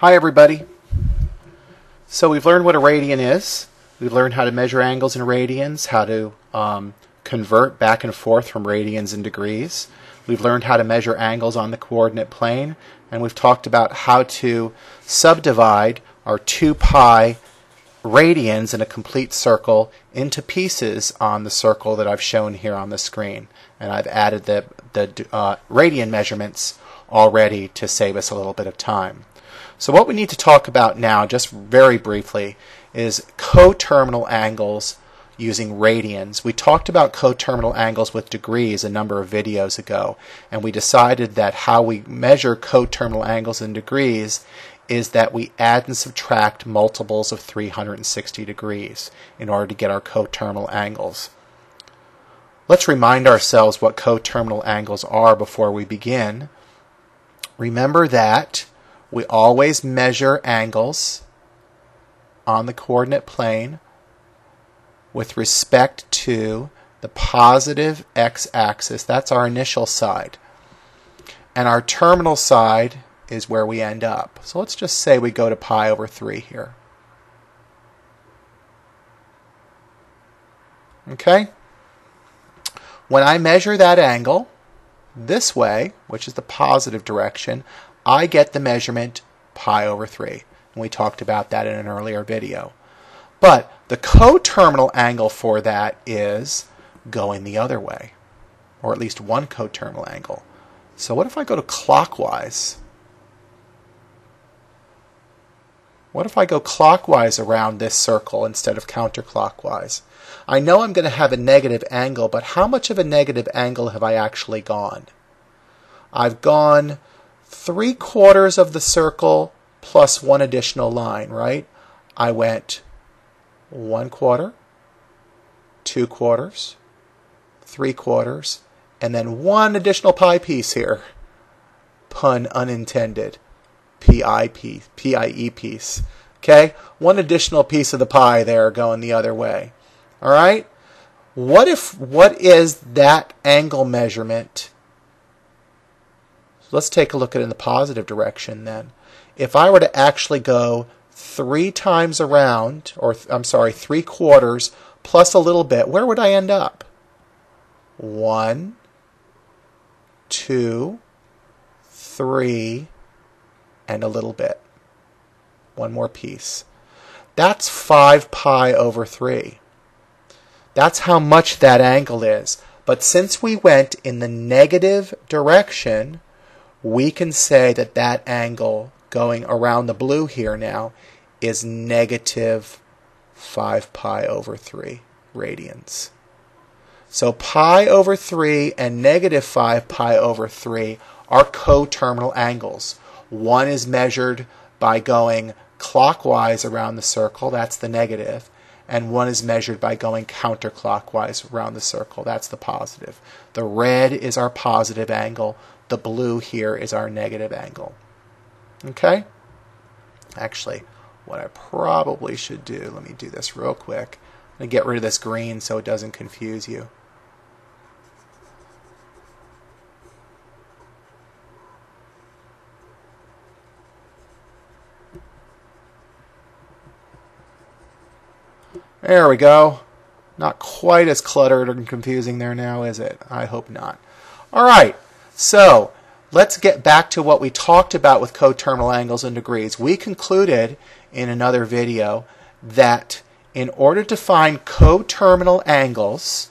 Hi everybody. So we've learned what a radian is. We've learned how to measure angles in radians, how to um, convert back and forth from radians and degrees. We've learned how to measure angles on the coordinate plane, and we've talked about how to subdivide our 2 pi radians in a complete circle into pieces on the circle that I've shown here on the screen. And I've added the, the uh, radian measurements already to save us a little bit of time. So what we need to talk about now, just very briefly, is coterminal angles using radians. We talked about coterminal angles with degrees a number of videos ago, and we decided that how we measure coterminal angles in degrees is that we add and subtract multiples of 360 degrees in order to get our coterminal angles. Let's remind ourselves what coterminal angles are before we begin. Remember that we always measure angles on the coordinate plane with respect to the positive x-axis. That's our initial side. And our terminal side is where we end up. So let's just say we go to pi over 3 here. Okay? When I measure that angle this way, which is the positive direction, I get the measurement pi over 3. And we talked about that in an earlier video. But the coterminal angle for that is going the other way, or at least one coterminal angle. So what if I go to clockwise? What if I go clockwise around this circle instead of counterclockwise? I know I'm going to have a negative angle, but how much of a negative angle have I actually gone? I've gone three quarters of the circle plus one additional line, right? I went one quarter, two quarters, three quarters, and then one additional pie piece here. Pun unintended. PI piece, PIE piece. Okay? One additional piece of the pie there going the other way. All right? What if what is that angle measurement let's take a look at it in the positive direction then. If I were to actually go three times around, or I'm sorry, three quarters plus a little bit, where would I end up? One, two, three, and a little bit. One more piece. That's 5 pi over 3. That's how much that angle is. But since we went in the negative direction, we can say that that angle going around the blue here now is negative 5 pi over 3 radians. So pi over 3 and negative 5 pi over 3 are coterminal angles. One is measured by going clockwise around the circle, that's the negative, and one is measured by going counterclockwise around the circle, that's the positive. The red is our positive angle, the blue here is our negative angle. Okay? Actually, what I probably should do, let me do this real quick. I'm going to get rid of this green so it doesn't confuse you. There we go. Not quite as cluttered and confusing there now, is it? I hope not. All right. So let's get back to what we talked about with coterminal angles and degrees. We concluded in another video that in order to find coterminal angles,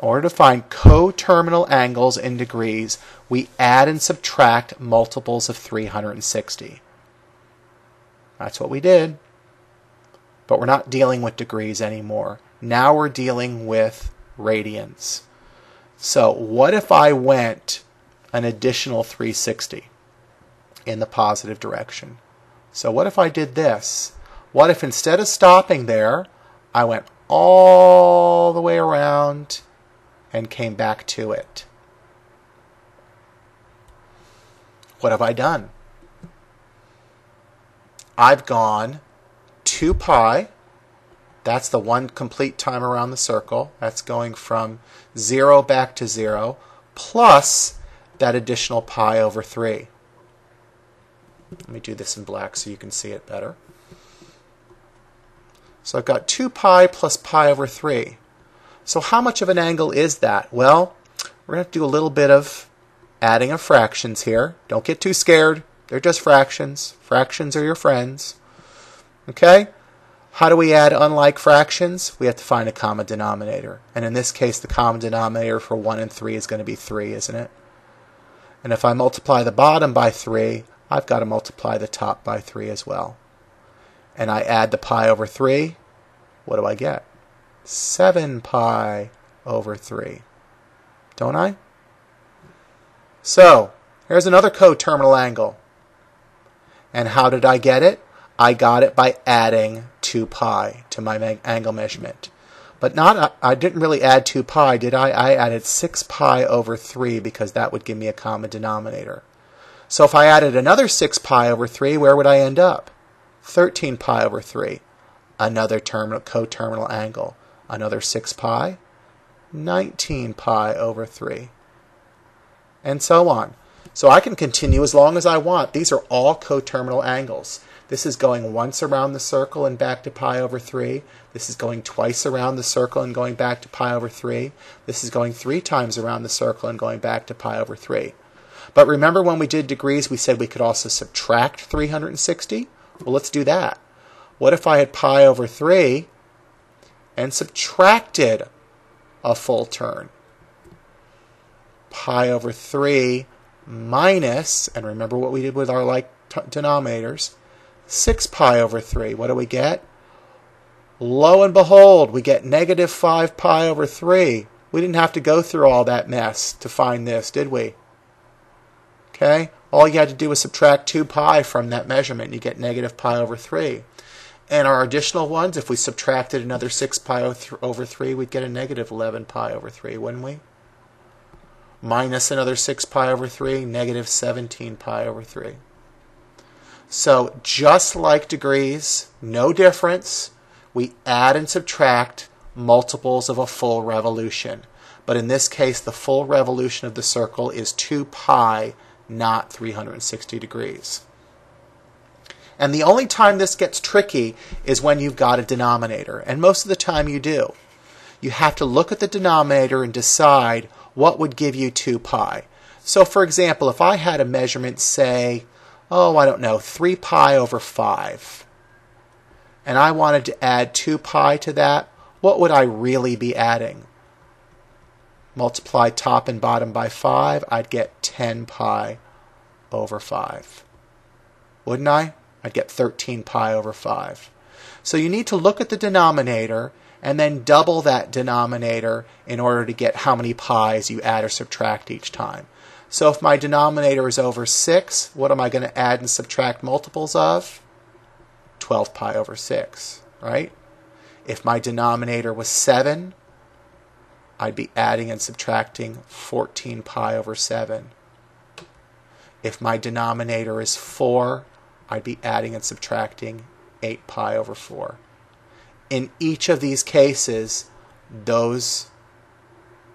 in order to find coterminal angles in degrees, we add and subtract multiples of 360. That's what we did. But we're not dealing with degrees anymore. Now we're dealing with radians. So what if I went an additional 360 in the positive direction? So what if I did this? What if instead of stopping there, I went all the way around and came back to it? What have I done? I've gone 2 pi that's the one complete time around the circle. That's going from 0 back to 0, plus that additional pi over 3. Let me do this in black so you can see it better. So I've got 2 pi plus pi over 3. So how much of an angle is that? Well, we're going to to do a little bit of adding of fractions here. Don't get too scared. They're just fractions. Fractions are your friends. Okay? How do we add unlike fractions? We have to find a common denominator. And in this case, the common denominator for 1 and 3 is going to be 3, isn't it? And if I multiply the bottom by 3, I've got to multiply the top by 3 as well. And I add the pi over 3, what do I get? 7 pi over 3. Don't I? So, here's another coterminal angle. And how did I get it? I got it by adding 2 pi to my angle measurement. But not I didn't really add 2 pi, did I? I added 6 pi over 3 because that would give me a common denominator. So if I added another 6 pi over 3, where would I end up? 13 pi over 3. Another terminal coterminal angle. Another 6 pi. 19 pi over 3. And so on. So I can continue as long as I want. These are all coterminal angles. This is going once around the circle and back to pi over 3. This is going twice around the circle and going back to pi over 3. This is going three times around the circle and going back to pi over 3. But remember when we did degrees, we said we could also subtract 360? Well, let's do that. What if I had pi over 3 and subtracted a full turn? Pi over 3 minus, and remember what we did with our like denominators, 6 pi over 3. What do we get? Lo and behold, we get negative 5 pi over 3. We didn't have to go through all that mess to find this, did we? Okay? All you had to do was subtract 2 pi from that measurement, and you get negative pi over 3. And our additional ones, if we subtracted another 6 pi over 3, we'd get a negative 11 pi over 3, wouldn't we? Minus another 6 pi over 3, negative 17 pi over 3. So just like degrees, no difference, we add and subtract multiples of a full revolution. But in this case, the full revolution of the circle is 2 pi, not 360 degrees. And the only time this gets tricky is when you've got a denominator. And most of the time you do. You have to look at the denominator and decide what would give you 2 pi. So for example, if I had a measurement, say, oh, I don't know, 3 pi over 5, and I wanted to add 2 pi to that, what would I really be adding? Multiply top and bottom by 5, I'd get 10 pi over 5. Wouldn't I? I'd get 13 pi over 5. So you need to look at the denominator and then double that denominator in order to get how many pi's you add or subtract each time. So if my denominator is over 6, what am I going to add and subtract multiples of? 12 pi over 6, right? If my denominator was 7, I'd be adding and subtracting 14 pi over 7. If my denominator is 4, I'd be adding and subtracting 8 pi over 4. In each of these cases, those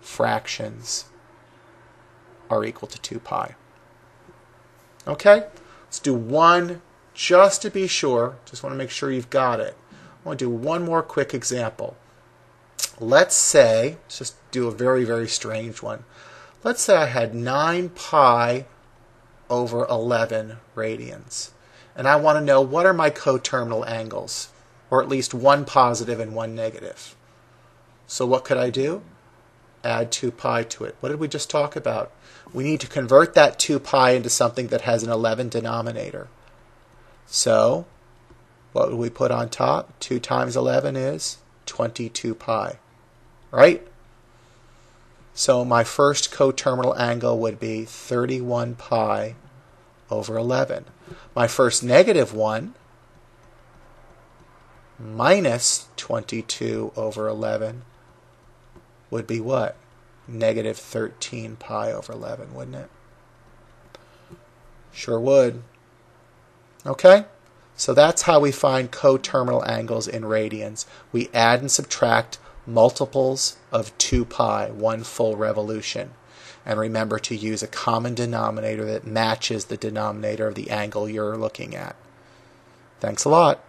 fractions are equal to 2 pi. Okay, let's do one just to be sure. Just want to make sure you've got it. I want to do one more quick example. Let's say, let's just do a very, very strange one. Let's say I had 9 pi over 11 radians. And I want to know what are my coterminal angles, or at least one positive and one negative. So what could I do? Add 2 pi to it. What did we just talk about? we need to convert that 2 pi into something that has an 11 denominator. So, what would we put on top? 2 times 11 is 22 pi, right? So my first coterminal angle would be 31 pi over 11. My first negative one minus 22 over 11 would be what? negative 13 pi over 11, wouldn't it? Sure would. Okay? So that's how we find coterminal angles in radians. We add and subtract multiples of 2 pi, one full revolution. and remember to use a common denominator that matches the denominator of the angle you're looking at. Thanks a lot.